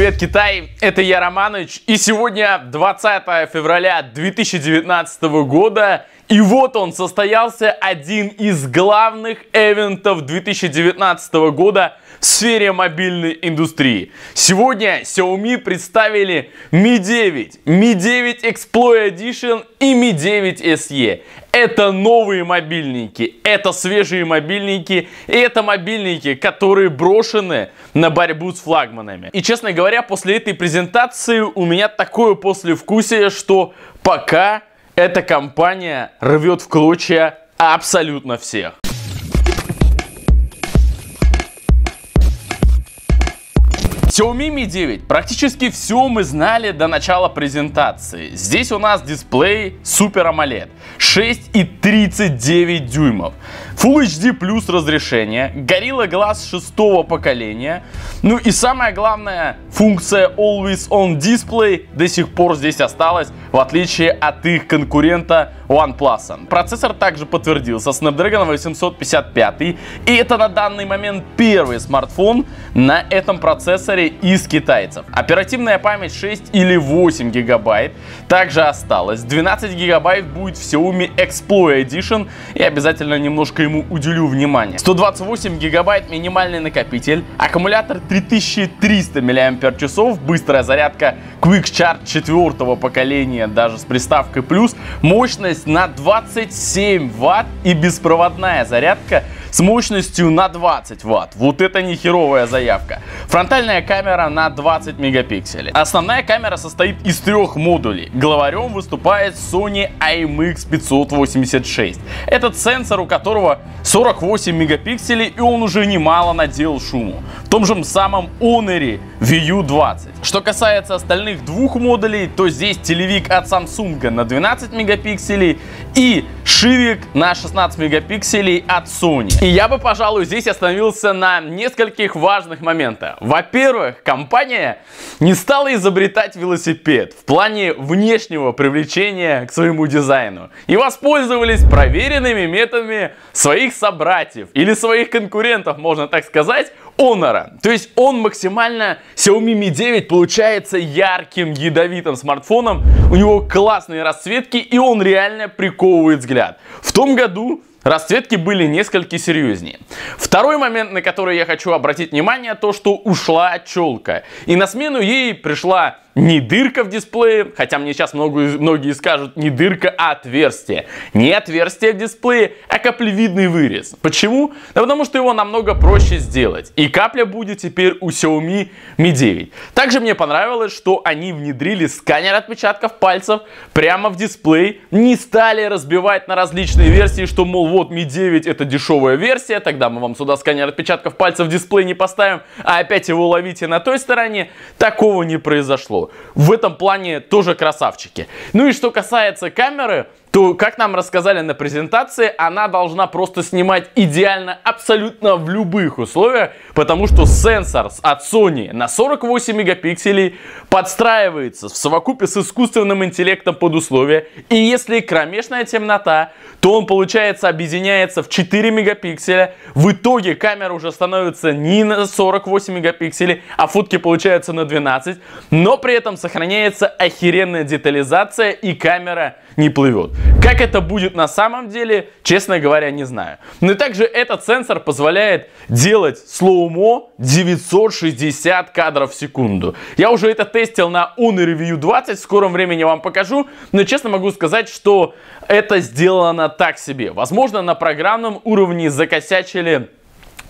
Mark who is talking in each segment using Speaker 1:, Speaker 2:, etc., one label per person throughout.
Speaker 1: Привет, Китай! Это я, Романыч. И сегодня 20 февраля 2019 года. И вот он, состоялся один из главных эвентов 2019 года в сфере мобильной индустрии. Сегодня Xiaomi представили Mi 9, Mi 9 Explorer Edition и Mi 9 SE. Это новые мобильники, это свежие мобильники, и это мобильники, которые брошены на борьбу с флагманами. И, честно говоря, после этой презентации у меня такое послевкусие, что пока эта компания рвет в клочья абсолютно всех. Xiaomi Mi 9. Практически все мы знали до начала презентации. Здесь у нас дисплей Super AMOLED 6,39 дюймов. Full HD плюс разрешение, Gorilla Glass шестого поколения. Ну и самая главная функция Always On Display до сих пор здесь осталась, в отличие от их конкурента OnePlus. Процессор также подтвердился Snapdragon 855, и это на данный момент первый смартфон на этом процессоре из китайцев. Оперативная память 6 или 8 гигабайт также осталась. 12 гигабайт будет в Xiaomi Explorer Edition, и обязательно немножко ему уделю внимание. 128 гигабайт минимальный накопитель, аккумулятор 3300 мАч, быстрая зарядка Quick Charge 4 поколения, даже с приставкой плюс, мощность на 27 ватт и беспроводная зарядка с мощностью на 20 ватт. Вот это не херовая заявка. Фронтальная камера на 20 мегапикселей. Основная камера состоит из трех модулей. Главарем выступает Sony IMX 586. Этот сенсор, у которого 48 мегапикселей, и он уже немало наделал шуму. В том же самом Honor VU20. Что касается остальных двух модулей, то здесь телевик от Samsung на 12 мегапикселей и шивик на 16 мегапикселей от Sony. И я бы, пожалуй, здесь остановился на нескольких важных моментах. Во-первых, компания не стала изобретать велосипед в плане внешнего привлечения к своему дизайну и воспользовались проверенными методами своих собратьев или своих конкурентов, можно так сказать, Honor. То есть он максимально Xiaomi Mi 9 получается ярким, ядовитым смартфоном. У него классные расцветки и он реально приковывает взгляд. В том году Расцветки были несколько серьезнее. Второй момент, на который я хочу обратить внимание, то, что ушла челка. И на смену ей пришла не дырка в дисплее, хотя мне сейчас многие, многие скажут не дырка, а отверстие. Не отверстие в дисплее, а каплевидный вырез. Почему? Да потому что его намного проще сделать. И капля будет теперь у Xiaomi Mi 9. Также мне понравилось, что они внедрили сканер отпечатков пальцев прямо в дисплей. Не стали разбивать на различные версии, что, мол, вот Mi 9 это дешевая версия, тогда мы вам сюда сканер отпечатков пальцев в дисплей не поставим, а опять его ловите на той стороне. Такого не произошло. В этом плане тоже красавчики. Ну и что касается камеры, то, как нам рассказали на презентации, она должна просто снимать идеально абсолютно в любых условиях, потому что сенсор от Sony на 48 мегапикселей подстраивается в совокупе с искусственным интеллектом под условия, и если кромешная темнота, то он, получается, объединяется в 4 мегапикселя, в итоге камера уже становится не на 48 мегапикселей, а фотки получаются на 12, но при этом сохраняется охеренная детализация и камера не плывет. Как это будет на самом деле, честно говоря, не знаю. Но также этот сенсор позволяет делать слоумо 960 кадров в секунду. Я уже это тестил на Honor Review 20, в скором времени вам покажу. Но честно могу сказать, что это сделано так себе. Возможно, на программном уровне закосячили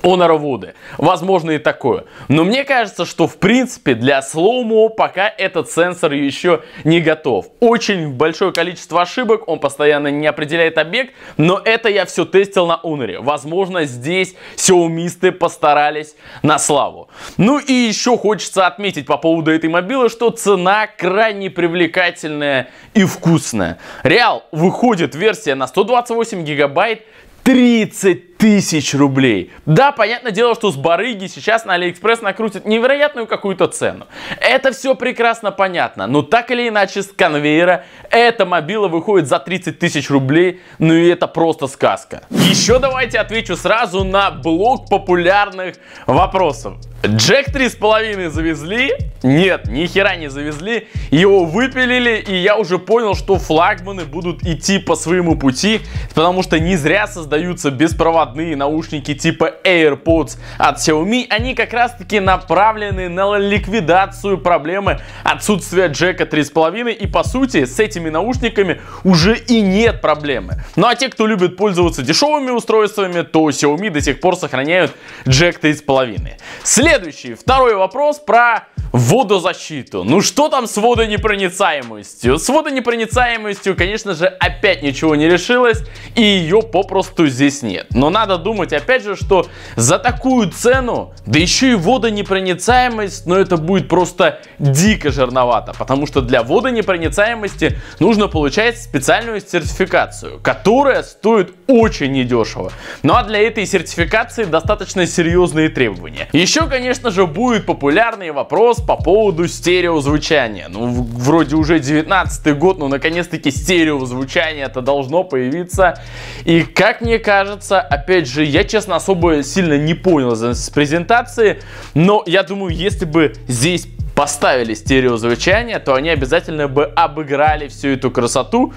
Speaker 1: Honor Возможно и такое. Но мне кажется, что в принципе для слоумо пока этот сенсор еще не готов. Очень большое количество ошибок, он постоянно не определяет объект, но это я все тестил на Honor. Возможно здесь сеумисты постарались на славу. Ну и еще хочется отметить по поводу этой мобилы, что цена крайне привлекательная и вкусная. Реально выходит версия на 128 гигабайт 30 тысяч рублей. Да, понятное дело, что с барыги сейчас на Алиэкспресс накрутят невероятную какую-то цену. Это все прекрасно понятно, но так или иначе с конвейера эта мобила выходит за 30 тысяч рублей, ну и это просто сказка. Еще давайте отвечу сразу на блок популярных вопросов. Джек 3,5 завезли? Нет, ни хера не завезли. Его выпилили, и я уже понял, что флагманы будут идти по своему пути, потому что не зря создаются беспроводные наушники типа AirPods от Xiaomi. Они как раз таки направлены на ликвидацию проблемы отсутствия джека 3,5, и по сути с этими наушниками уже и нет проблемы. Ну а те, кто любит пользоваться дешевыми устройствами, то Xiaomi до сих пор сохраняют джек 3,5. Следующий, второй вопрос про водозащиту. Ну что там с водонепроницаемостью? С водонепроницаемостью, конечно же, опять ничего не решилось, и ее попросту здесь нет. Но надо думать, опять же, что за такую цену, да еще и водонепроницаемость, ну это будет просто дико жирновато, потому что для водонепроницаемости нужно получать специальную сертификацию, которая стоит очень недешево. Ну а для этой сертификации достаточно серьезные требования. Еще, конечно же, будет популярный вопрос по поводу стереозвучания. Ну, вроде уже 19 год, но наконец-таки стереозвучание это должно появиться. И как мне кажется, опять же, я, честно, особо сильно не понял с презентации, но я думаю, если бы здесь поставили стереозвучание, то они обязательно бы обыграли всю эту красоту.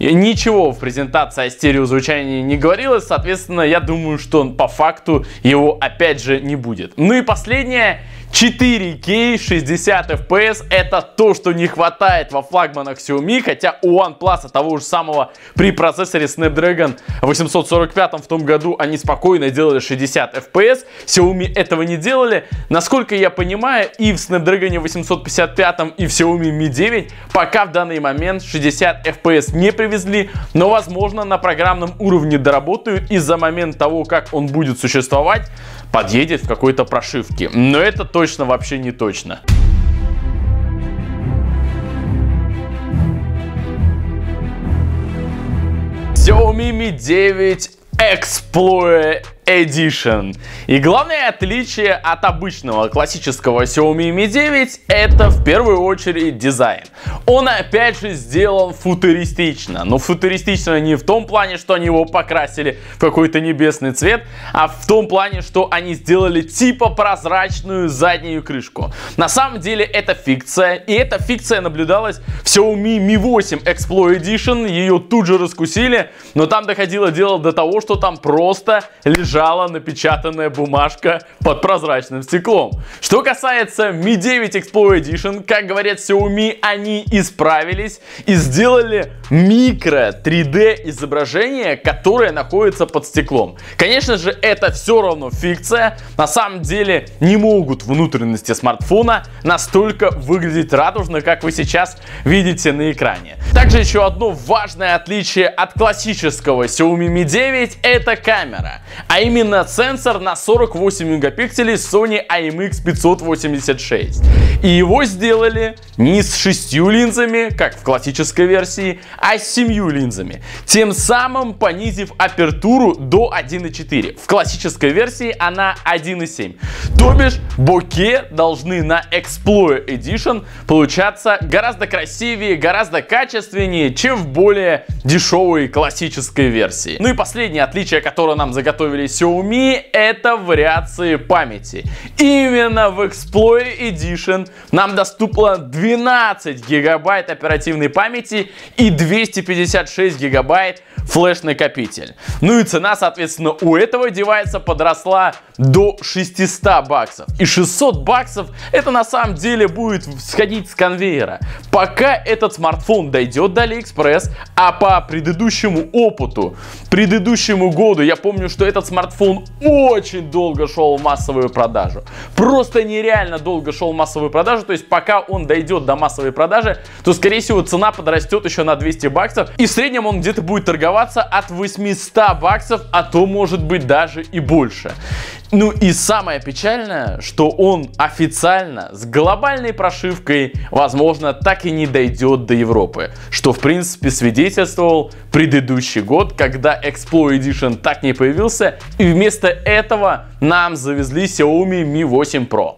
Speaker 1: Ничего в презентации о стереозвучании не говорилось, соответственно, я думаю, что по факту его опять же не будет. Ну и последнее, 4K 60 FPS это то, что не хватает во флагманах Xiaomi, хотя у OnePlus того же самого при процессоре Snapdragon 845 в том году они спокойно делали 60 FPS, Xiaomi этого не делали. Насколько я понимаю, и в Snapdragon 855 и в Xiaomi Mi 9 пока в данный момент 60 FPS не привезли, но возможно на программном уровне доработают и за момент того, как он будет существовать, подъедет в какой-то прошивке. Но это точно вообще не точно. Xiaomi Mi 9 Explorer Edition. И главное отличие от обычного классического Xiaomi Mi 9 это в первую очередь дизайн. Он опять же сделан футуристично. Но футуристично не в том плане, что они его покрасили в какой-то небесный цвет, а в том плане, что они сделали типа прозрачную заднюю крышку. На самом деле это фикция, и эта фикция наблюдалась в Xiaomi Mi 8 Explorer Edition. Ее тут же раскусили, но там доходило дело до того, что там просто лежал лежала напечатанная бумажка под прозрачным стеклом. Что касается Mi 9 Explorer Edition, как говорят Xiaomi, они исправились и сделали микро 3D изображение, которое находится под стеклом. Конечно же, это все равно фикция. На самом деле не могут внутренности смартфона настолько выглядеть радужно, как вы сейчас видите на экране. Также еще одно важное отличие от классического Xiaomi Mi 9 это камера. А именно сенсор на 48 мегапикселей Sony IMX 586. И его сделали не с шестью линзами, как в классической версии, а с семью линзами. Тем самым понизив апертуру до 1.4. В классической версии она 1.7. То бишь боке должны на Explorer Edition получаться гораздо красивее, гораздо качественнее, чем в более дешевой классической версии. Ну и последнее отличие, которое нам заготовили Xiaomi, это вариации памяти. Именно в Explorer Edition нам доступно 12 гигабайт оперативной памяти и 256 гигабайт флеш-накопитель. Ну и цена, соответственно, у этого девайса подросла до 600 баксов. И 600 баксов это на самом деле будет сходить с конвейера. Пока этот смартфон дойдет до AliExpress, а по предыдущему опыту, предыдущему году, я помню, что этот смартфон очень долго шел в массовую продажу. Просто нереально долго шел в массовую продажу. То есть пока он дойдет до массовой продажи, то скорее всего цена подрастет еще на 200 баксов. И в среднем он где-то будет торговаться от 800 баксов, а то может быть даже и больше. Ну и самое печальное, что он официально с глобальной прошивкой, возможно, так и не дойдет до Европы, что в принципе свидетельствовал предыдущий год, когда Explorer Edition так не появился, и вместо этого нам завезли Xiaomi Mi 8 Pro.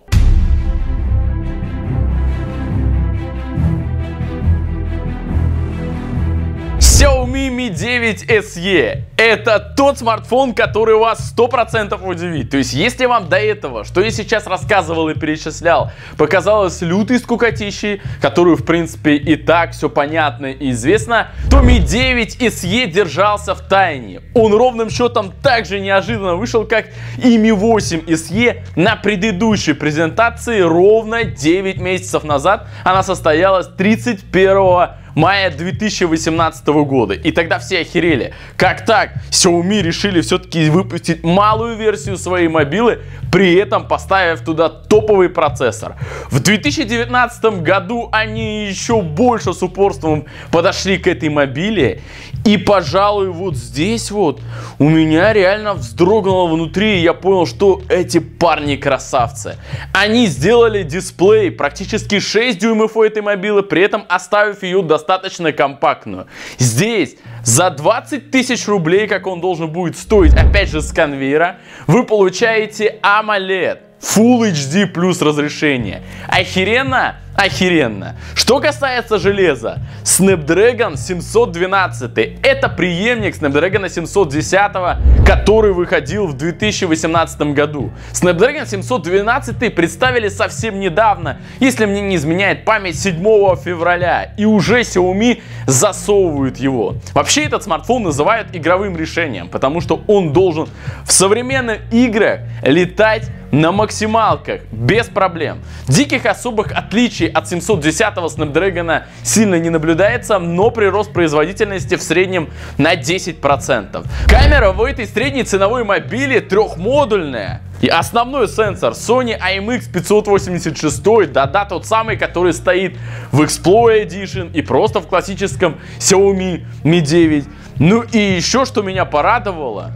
Speaker 1: Xiaomi Mi 9 SE. Это тот смартфон, который вас 100% удивит. То есть, если вам до этого, что я сейчас рассказывал и перечислял, показалось лютой скукотищей, которую, в принципе, и так все понятно и известно, то Mi 9 SE держался в тайне. Он ровным счетом так же неожиданно вышел, как и Mi 8 SE на предыдущей презентации ровно 9 месяцев назад. Она состоялась 31 мая 2018 года. И тогда все охерели. Как так? Xiaomi решили все-таки выпустить малую версию своей мобилы, при этом поставив туда топовый процессор. В 2019 году они еще больше с упорством подошли к этой мобиле. И, пожалуй, вот здесь вот у меня реально вздрогнуло внутри, и я понял, что эти парни красавцы. Они сделали дисплей практически 6 дюймов у этой мобилы, при этом оставив ее до достаточно компактную. Здесь за 20 тысяч рублей, как он должен будет стоить, опять же с конвейера, вы получаете AMOLED Full HD плюс разрешение. Охеренно? Охеренно. Что касается железа, Snapdragon 712 это преемник Snapdragon 710, который выходил в 2018 году. Snapdragon 712 представили совсем недавно, если мне не изменяет память, 7 февраля. И уже Xiaomi засовывают его. Вообще этот смартфон называют игровым решением, потому что он должен в современных играх летать на максималках, без проблем. Диких особых отличий от 710-го Snapdragon сильно не наблюдается, но прирост производительности в среднем на 10%. Камера в этой средней ценовой мобиле трехмодульная. И основной сенсор Sony IMX586, да-да, тот самый, который стоит в Explorer Edition и просто в классическом Xiaomi Mi 9. Ну и еще что меня порадовало,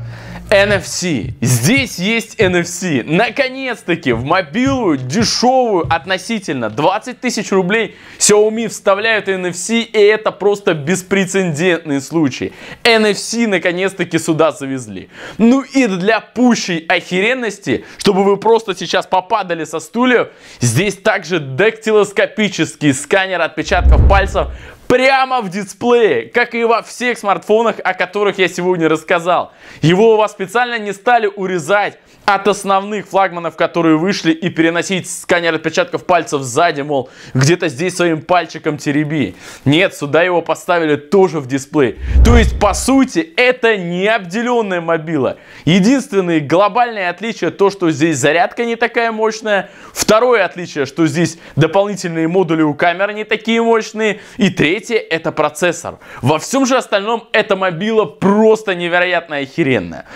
Speaker 1: NFC. Здесь есть NFC. Наконец-таки в мобилу дешевую относительно 20 тысяч рублей Xiaomi вставляют NFC и это просто беспрецедентный случай. NFC наконец-таки сюда завезли. Ну и для пущей охеренности, чтобы вы просто сейчас попадали со стульев, здесь также дактилоскопический сканер отпечатков пальцев прямо в дисплее, как и во всех смартфонах, о которых я сегодня рассказал. Его у вас специально не стали урезать от основных флагманов, которые вышли, и переносить сканер отпечатков пальцев сзади, мол, где-то здесь своим пальчиком тереби. Нет, сюда его поставили тоже в дисплей. То есть, по сути, это не обделенная мобила. Единственное глобальное отличие то, что здесь зарядка не такая мощная. Второе отличие, что здесь дополнительные модули у камеры не такие мощные. И третье, это процессор. Во всем же остальном эта мобила просто невероятно охеренная.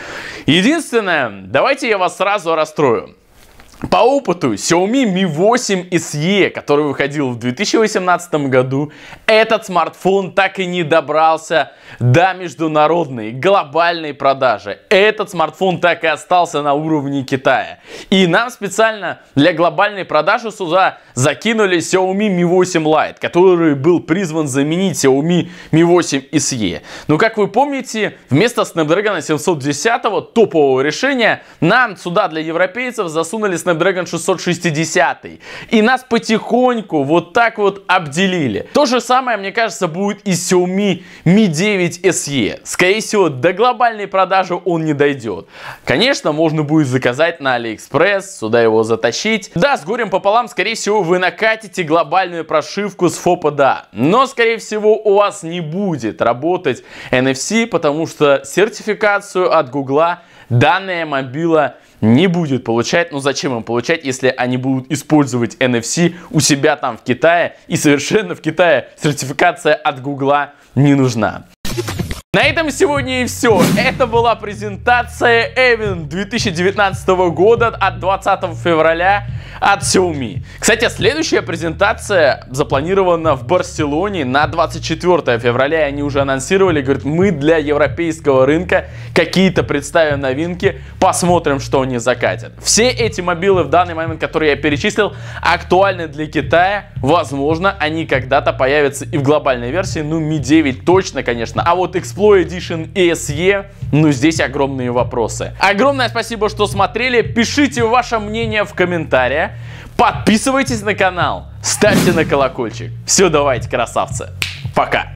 Speaker 1: Единственное, давайте я вас сразу расстрою. По опыту Xiaomi Mi 8 SE, который выходил в 2018 году, этот смартфон так и не добрался до международной глобальной продажи. Этот смартфон так и остался на уровне Китая. И нам специально для глобальной продажи сюда закинули Xiaomi Mi 8 Lite, который был призван заменить Xiaomi Mi 8 SE. Но как вы помните, вместо Snapdragon 710 топового решения нам сюда для европейцев засунули Snapdragon 660. И нас потихоньку вот так вот обделили. То же самое, мне кажется, будет и Xiaomi Mi 9 SE. Скорее всего, до глобальной продажи он не дойдет. Конечно, можно будет заказать на AliExpress, сюда его затащить. Да, с горем пополам, скорее всего, вы накатите глобальную прошивку с FOPA, Но, скорее всего, у вас не будет работать NFC, потому что сертификацию от Гугла данная мобила не будет получать. Ну зачем им получать, если они будут использовать NFC у себя там в Китае и совершенно в Китае сертификация от Гугла не нужна. На этом сегодня и все. Это была презентация Эвен 2019 года от 20 февраля от Xiaomi. Кстати, следующая презентация запланирована в Барселоне на 24 февраля. Они уже анонсировали, говорят, мы для европейского рынка какие-то представим новинки, посмотрим, что они закатят. Все эти мобилы в данный момент, которые я перечислил, актуальны для Китая. Возможно, они когда-то появятся и в глобальной версии, ну, Mi 9 точно, конечно. А вот Explorer Explorer Edition и SE, ну здесь огромные вопросы. Огромное спасибо, что смотрели. Пишите ваше мнение в комментариях. Подписывайтесь на канал, ставьте на колокольчик. Все, давайте, красавцы. Пока.